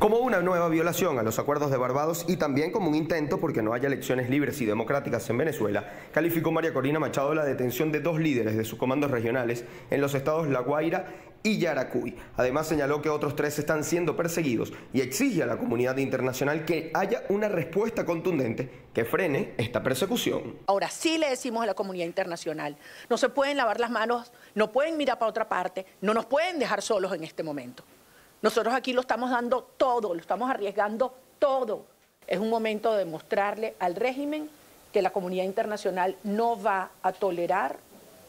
como una nueva violación a los acuerdos de Barbados y también como un intento porque no haya elecciones libres y democráticas en Venezuela, calificó María Corina Machado la detención de dos líderes de sus comandos regionales en los estados La Guaira y Yaracuy. Además señaló que otros tres están siendo perseguidos y exige a la comunidad internacional que haya una respuesta contundente que frene esta persecución. Ahora sí le decimos a la comunidad internacional, no se pueden lavar las manos, no pueden mirar para otra parte, no nos pueden dejar solos en este momento. Nosotros aquí lo estamos dando todo, lo estamos arriesgando todo. Es un momento de mostrarle al régimen que la comunidad internacional no va a tolerar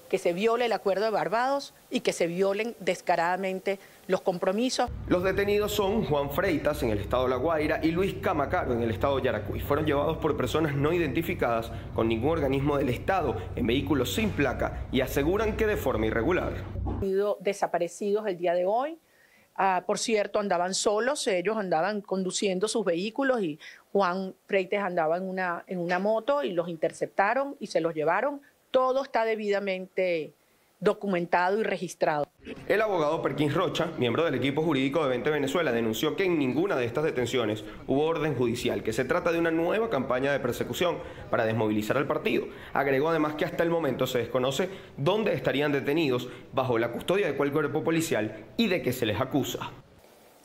que se viole el acuerdo de Barbados y que se violen descaradamente los compromisos. Los detenidos son Juan Freitas en el estado de La Guaira y Luis Camacaro en el estado de Yaracuy. Fueron llevados por personas no identificadas con ningún organismo del estado en vehículos sin placa y aseguran que de forma irregular. Han sido desaparecidos el día de hoy. Ah, por cierto, andaban solos, ellos andaban conduciendo sus vehículos y Juan Freites andaba en una, en una moto y los interceptaron y se los llevaron. Todo está debidamente documentado y registrado. El abogado Perkins Rocha, miembro del equipo jurídico de 20 Venezuela, denunció que en ninguna de estas detenciones hubo orden judicial, que se trata de una nueva campaña de persecución para desmovilizar al partido. Agregó además que hasta el momento se desconoce dónde estarían detenidos bajo la custodia de cuál cuerpo policial y de qué se les acusa.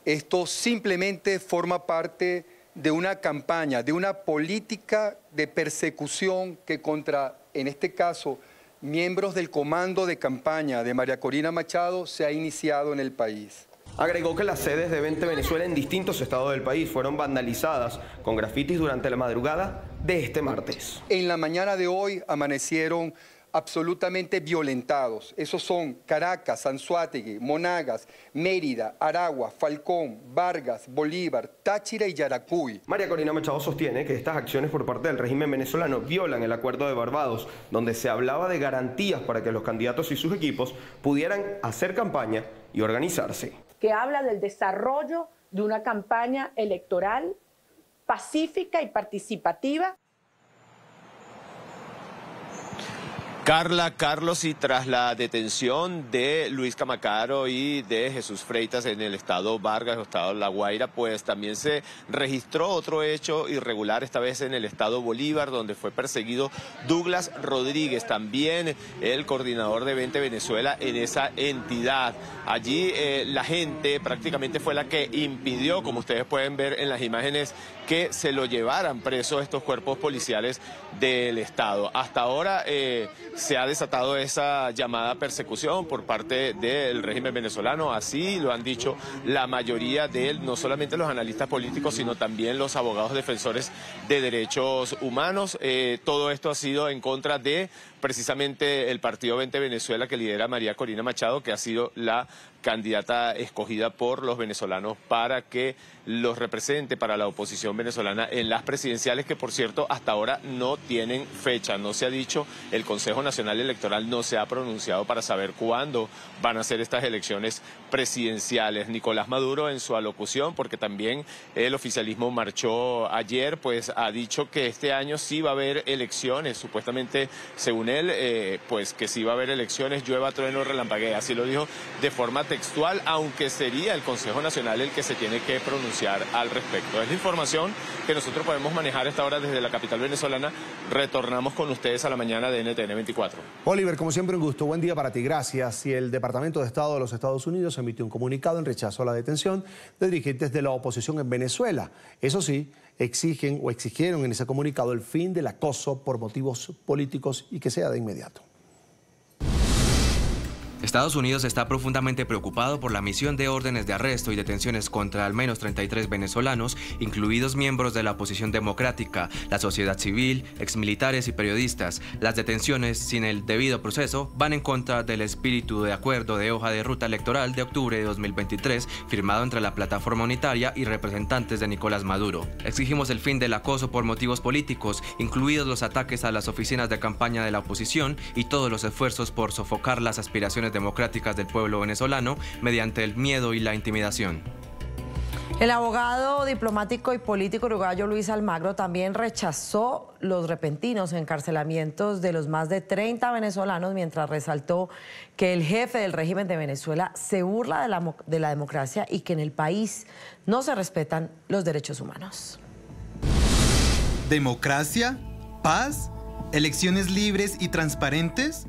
Esto simplemente forma parte de una campaña, de una política de persecución que contra, en este caso, miembros del comando de campaña de María Corina Machado se ha iniciado en el país. Agregó que las sedes de 20 Venezuela en distintos estados del país fueron vandalizadas con grafitis durante la madrugada de este martes. En la mañana de hoy amanecieron absolutamente violentados. Esos son Caracas, Anzuategui, Monagas, Mérida, Aragua, Falcón, Vargas, Bolívar, Táchira y Yaracuy. María Corina Machado sostiene que estas acciones por parte del régimen venezolano violan el acuerdo de Barbados, donde se hablaba de garantías para que los candidatos y sus equipos pudieran hacer campaña y organizarse. Que habla del desarrollo de una campaña electoral pacífica y participativa Carla, Carlos, y tras la detención de Luis Camacaro y de Jesús Freitas en el estado Vargas, el estado La Guaira, pues también se registró otro hecho irregular, esta vez en el estado Bolívar, donde fue perseguido Douglas Rodríguez, también el coordinador de 20 Venezuela en esa entidad. Allí eh, la gente prácticamente fue la que impidió, como ustedes pueden ver en las imágenes, que se lo llevaran preso estos cuerpos policiales del Estado. Hasta ahora eh, se ha desatado esa llamada persecución por parte del régimen venezolano, así lo han dicho la mayoría de él, no solamente los analistas políticos, sino también los abogados defensores de derechos humanos. Eh, todo esto ha sido en contra de precisamente el partido 20 Venezuela que lidera María Corina Machado, que ha sido la candidata escogida por los venezolanos para que los represente para la oposición venezolana en las presidenciales que por cierto hasta ahora no tienen fecha, no se ha dicho, el Consejo Nacional Electoral no se ha pronunciado para saber cuándo van a ser estas elecciones presidenciales. Nicolás Maduro en su alocución, porque también el oficialismo marchó ayer, pues ha dicho que este año sí va a haber elecciones, supuestamente según él, eh, pues que sí va a haber elecciones, llueva, trueno, relampaguea, así lo dijo de forma textual, aunque sería el Consejo Nacional el que se tiene que pronunciar al respecto. Es la información que nosotros podemos manejar esta hora desde la capital venezolana. Retornamos con ustedes a la mañana de NTN 24. Oliver, como siempre un gusto. Buen día para ti. Gracias. Y el Departamento de Estado de los Estados Unidos emitió un comunicado en rechazo a la detención de dirigentes de la oposición en Venezuela. Eso sí, exigen o exigieron en ese comunicado el fin del acoso por motivos políticos y que sea de inmediato. Estados Unidos está profundamente preocupado por la misión de órdenes de arresto y detenciones contra al menos 33 venezolanos, incluidos miembros de la oposición democrática, la sociedad civil, exmilitares y periodistas. Las detenciones, sin el debido proceso, van en contra del espíritu de acuerdo de hoja de ruta electoral de octubre de 2023 firmado entre la plataforma unitaria y representantes de Nicolás Maduro. Exigimos el fin del acoso por motivos políticos, incluidos los ataques a las oficinas de campaña de la oposición y todos los esfuerzos por sofocar las aspiraciones democráticas del pueblo venezolano mediante el miedo y la intimidación. El abogado diplomático y político uruguayo Luis Almagro también rechazó los repentinos encarcelamientos de los más de 30 venezolanos mientras resaltó que el jefe del régimen de Venezuela se burla de la, de la democracia y que en el país no se respetan los derechos humanos. Democracia, paz, elecciones libres y transparentes,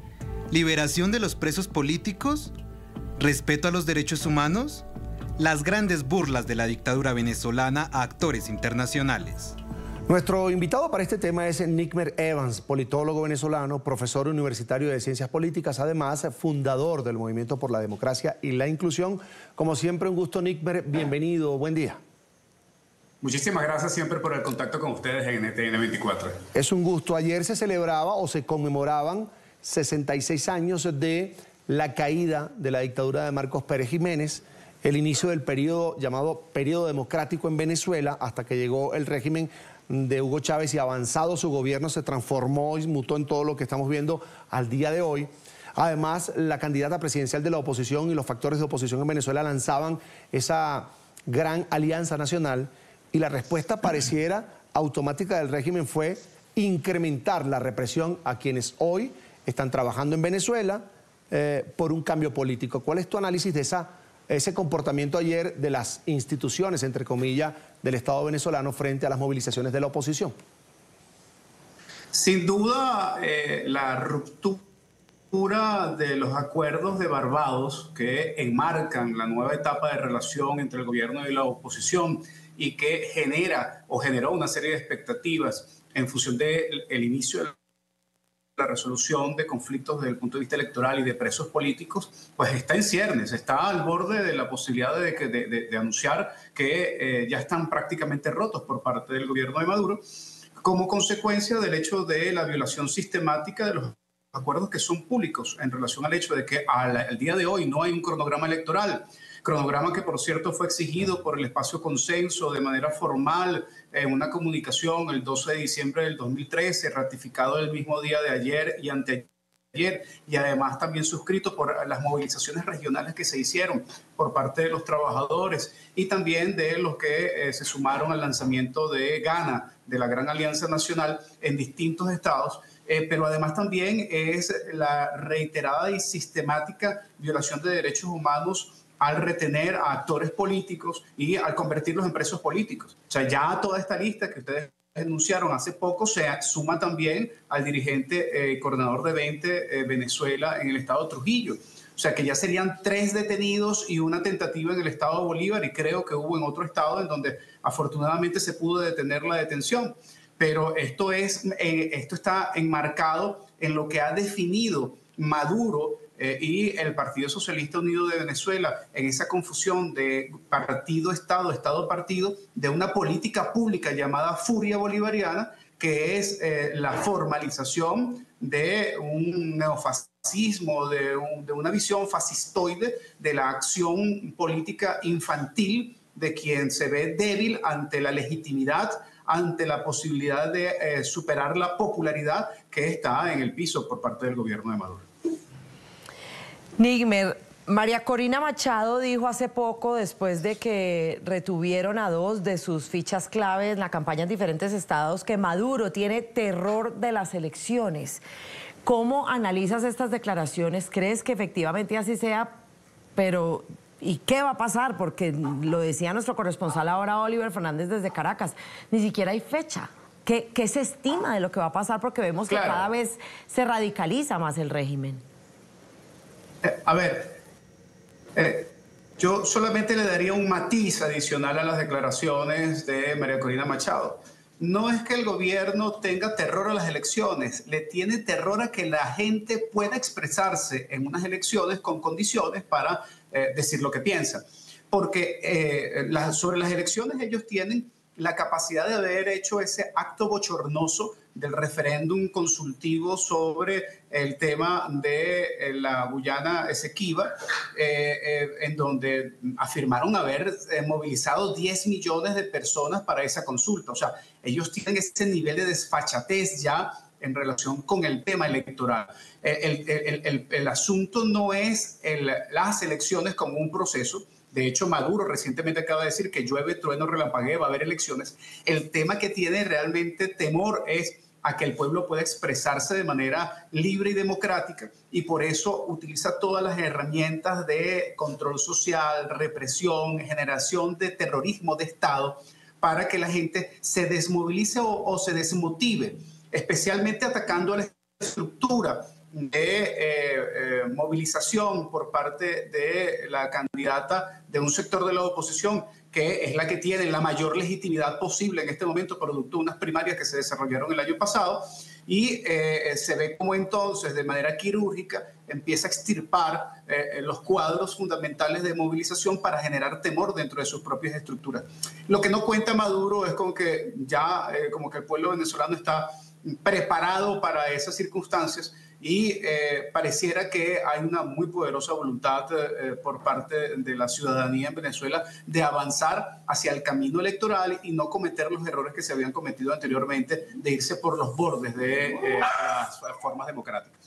liberación de los presos políticos, respeto a los derechos humanos las grandes burlas de la dictadura venezolana a actores internacionales. Nuestro invitado para este tema es Nickmer Evans, politólogo venezolano, profesor universitario de ciencias políticas, además fundador del Movimiento por la Democracia y la Inclusión. Como siempre, un gusto, Nickmer. Bienvenido, buen día. Muchísimas gracias siempre por el contacto con ustedes en NTN 24. Es un gusto. Ayer se celebraba o se conmemoraban 66 años de la caída de la dictadura de Marcos Pérez Jiménez el inicio del periodo llamado periodo democrático en Venezuela, hasta que llegó el régimen de Hugo Chávez y avanzado su gobierno se transformó y mutó en todo lo que estamos viendo al día de hoy. Además, la candidata presidencial de la oposición y los factores de oposición en Venezuela lanzaban esa gran alianza nacional y la respuesta pareciera automática del régimen fue incrementar la represión a quienes hoy están trabajando en Venezuela eh, por un cambio político. ¿Cuál es tu análisis de ese comportamiento ayer de las instituciones, entre comillas, del Estado venezolano frente a las movilizaciones de la oposición? Sin duda, eh, la ruptura de los acuerdos de Barbados que enmarcan la nueva etapa de relación entre el gobierno y la oposición y que genera o generó una serie de expectativas en función del inicio del la resolución de conflictos desde el punto de vista electoral y de presos políticos, pues está en ciernes, está al borde de la posibilidad de, de, anunciar que eh, ya están prácticamente rotos por parte del gobierno de Maduro, como consecuencia del hecho de la violación sistemática de los acuerdos que son públicos en relación al hecho de que al, día de hoy no hay un cronograma electoral, cronograma que por cierto fue exigido por el espacio consenso de manera formal en una comunicación el 12 de diciembre del 2013, ratificado el mismo día de ayer y anteayer y además también suscrito por las movilizaciones regionales que se hicieron por parte de los trabajadores y también de los que eh, se sumaron al lanzamiento de Ghana, de la Gran Alianza Nacional en distintos estados. Eh, pero además también es la reiterada y sistemática violación de derechos humanos al retener a actores políticos y al convertirlos en presos políticos. O sea, ya toda esta lista que ustedes denunciaron hace poco se suma también al dirigente eh, coordinador de 20 eh, Venezuela en el estado Trujillo. O sea que ya serían tres detenidos y una tentativa en el estado de Bolívar y creo que hubo en otro estado en donde afortunadamente se pudo detener la detención. Pero esto, es, eh, esto está enmarcado en lo que ha definido Maduro eh, y el Partido Socialista Unido de Venezuela en esa confusión de partido-estado, estado-partido, de una política pública llamada furia bolivariana, que es eh, la formalización de un neofascismo, de, una visión fascistoide de la acción política infantil de quien se ve débil ante la legitimidad, ante la posibilidad de eh, superar la popularidad que está en el piso por parte del gobierno de Maduro. Nigmer, María Corina Machado dijo hace poco, después de que retuvieron a dos de sus fichas clave en la campaña en diferentes estados, que Maduro tiene terror de las elecciones. ¿Cómo analizas estas declaraciones? ¿Crees que efectivamente así sea? Pero, ¿y qué va a pasar? Porque lo decía nuestro corresponsal ahora, Oliver Fernández, desde Caracas, ni siquiera hay fecha. ¿Qué, se estima de lo que va a pasar? Porque vemos que cada vez se radicaliza más el régimen. Eh, a ver, eh, yo solamente le daría un matiz adicional a las declaraciones de María Corina Machado. No es que el gobierno tenga terror a las elecciones, le tiene terror a que la gente pueda expresarse en unas elecciones con condiciones para eh, decir lo que piensa. Porque sobre las elecciones ellos tienen la capacidad de haber hecho ese acto bochornoso del referéndum consultivo sobre el tema de eh, la Guyana Esequiba, eh, eh, en donde afirmaron haber movilizado 10 millones de personas para esa consulta. O sea, ellos tienen ese nivel de desfachatez ya en relación con el tema electoral. El, el, asunto no es las elecciones como un proceso, De hecho, Maduro recientemente acaba de decir que llueve, trueno, relampaguea, va a haber elecciones. El tema que tiene realmente temor es a que el pueblo pueda expresarse de manera libre y democrática y por eso utiliza todas las herramientas de control social, represión, generación de terrorismo de Estado para que la gente se desmovilice o, se desmotive, especialmente atacando a la estructura de eh, eh, movilización por parte de la candidata de un sector de la oposición que es la que tiene la mayor legitimidad posible en este momento, producto de unas primarias que se desarrollaron el año pasado, y eh, se ve como entonces, de manera quirúrgica, empieza a extirpar eh, los cuadros fundamentales de movilización para generar temor dentro de sus propias estructuras. Lo que no cuenta Maduro es como que ya, eh, como que el pueblo venezolano está preparado para esas circunstancias y eh, pareciera que hay una muy poderosa voluntad eh, por parte de la ciudadanía en Venezuela de avanzar hacia el camino electoral y no cometer los errores que se habían cometido anteriormente de irse por los bordes de eh, las formas democráticas.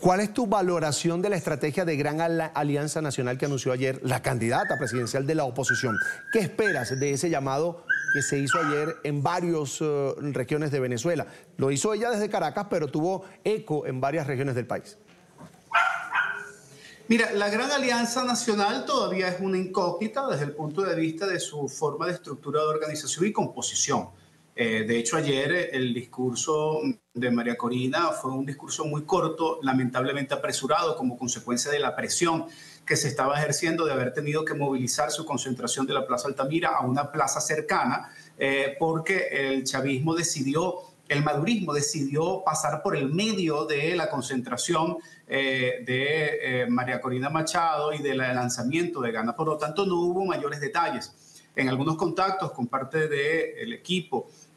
¿Cuál es tu valoración de la estrategia de Gran Alianza Nacional que anunció ayer la candidata presidencial de la oposición? ¿Qué esperas de ese llamado que se hizo ayer en varias eh, regiones de Venezuela? Lo hizo ella desde Caracas, pero tuvo eco en varias regiones del país. Mira, la Gran Alianza Nacional todavía es una incógnita desde el punto de vista de su forma de estructura de organización y composición. Eh, de hecho, ayer eh, el discurso de María Corina fue un discurso muy corto, lamentablemente apresurado como consecuencia de la presión que se estaba ejerciendo de haber tenido que movilizar su concentración de la Plaza Altamira a una plaza cercana, eh, porque el chavismo decidió, el madurismo decidió pasar por el medio de la concentración de María Corina Machado y del lanzamiento de Gana. Por lo tanto, no hubo mayores detalles. En algunos contactos con parte del equipo Mm,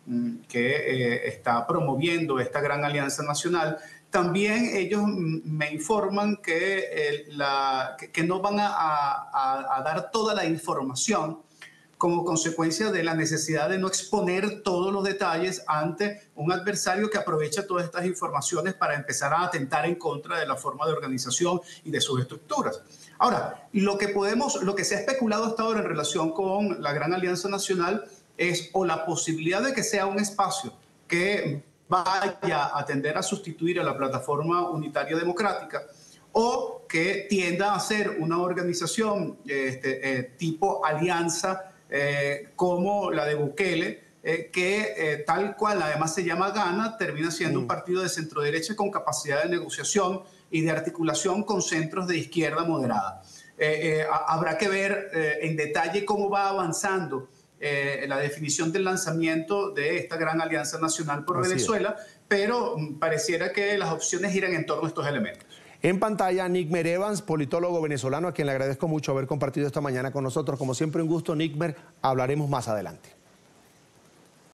que eh, está promoviendo esta gran alianza nacional, también ellos me informan que, la, que, no van a, dar toda la información como consecuencia de la necesidad de no exponer todos los detalles ante un adversario que aprovecha todas estas informaciones para empezar a atentar en contra de la forma de organización y de sus estructuras. Ahora, lo que podemos, lo que se ha especulado hasta ahora en relación con la Gran Alianza Nacional es o la posibilidad de que sea un espacio que vaya a tender a sustituir a la plataforma unitaria democrática o que tienda a ser una organización este, eh, tipo alianza eh, como la de Bukele, eh, que tal cual además se llama Gana, termina siendo un mm. partido de centro derecha con capacidad de negociación y de articulación con centros de izquierda moderada. habrá que ver en detalle cómo va avanzando eh, la definición del lanzamiento de esta gran alianza nacional por Venezuela, pero mm, pareciera que las opciones giran en torno a estos elementos. En pantalla, Nickmer Evans, politólogo venezolano, a quien le agradezco mucho haber compartido esta mañana con nosotros. Como siempre, un gusto, Nickmer. Hablaremos más adelante.